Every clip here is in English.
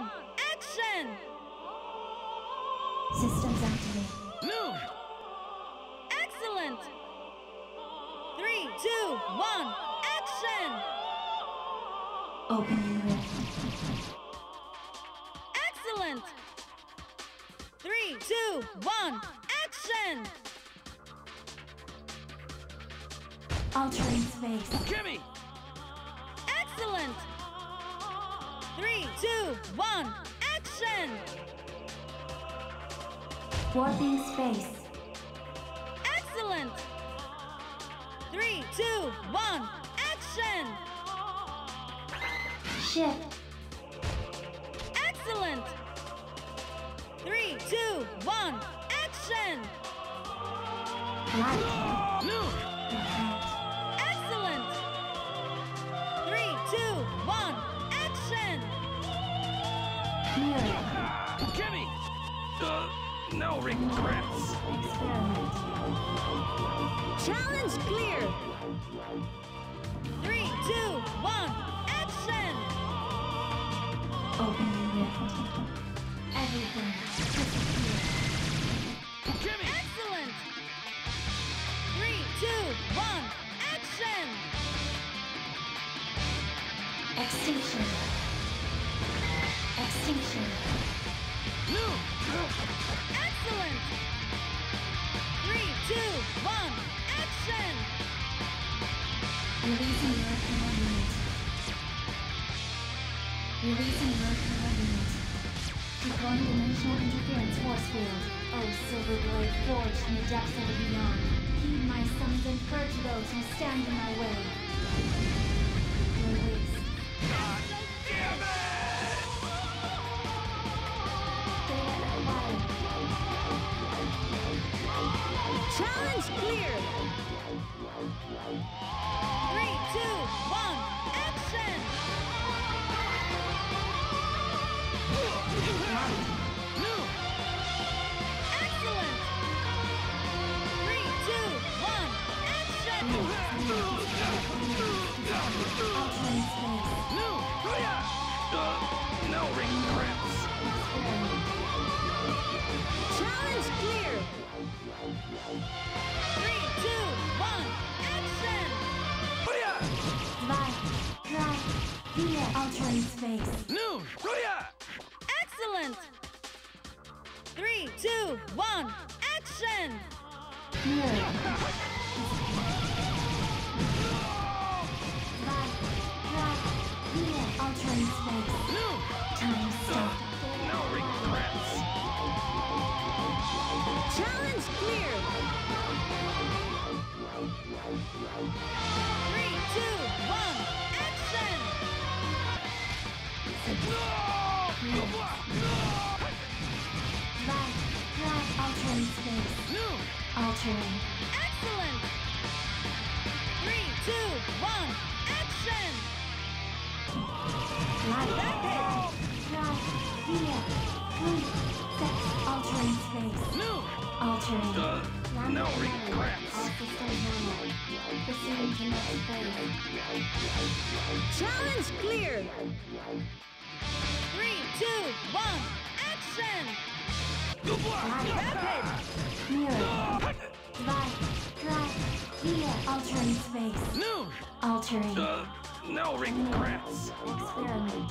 one, action! Systems activated. Move! Excellent! Three, two, one, action! Opening rift. Excellent! Three, two, one, action! Altering space. Kimmy! Two, one, action! Warping space. Excellent! Three, two, one, action! Shift. Excellent! Three, two, one, action! Light. Kimmy! Uh, no regrets. Experiment. Challenge clear! Three, two, one, action! Opening rift. Everything. Disappear. Kimmy! Excellent! Three, two, one, action! Extinction. Extinction. Excellent! Three, two, one, action! Releasing your coordinate. Releasing your coordinate. Deploying dimensional interference force field. Oh, silver blade forged in the depths of the beyond. Heed my summons and purge those who stand in my way. Clear! Three, two, one, action! Excellent! Three, two, one, action! Uh. Altering space. Move! Excellent! Three, two, one, action! Mirror. Light. Drive. Via altering space. Move! Time stop. No regrets. Challenge clear! Altering space. Altering. Excellent! Three, two, one, action! Light. Rapid! Drive. Via. Three. Sex. Altering space. Move! Altering. Uh, Lambda no regrets. All systems normal. Proceeding to next phase. Challenge clear! Three, two, one, action! Rapid! Mirror. Light. Drive. Via. Altering space. Move! Altering. Uh, no regrets. Experiment.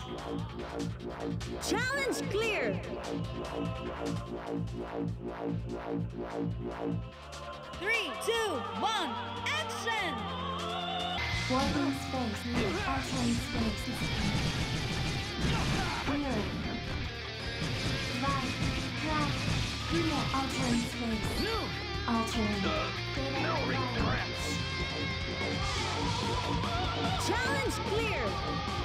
Challenge clear! Three, two, one, action! Warping space. Altering space. No regrets. Challenge clear.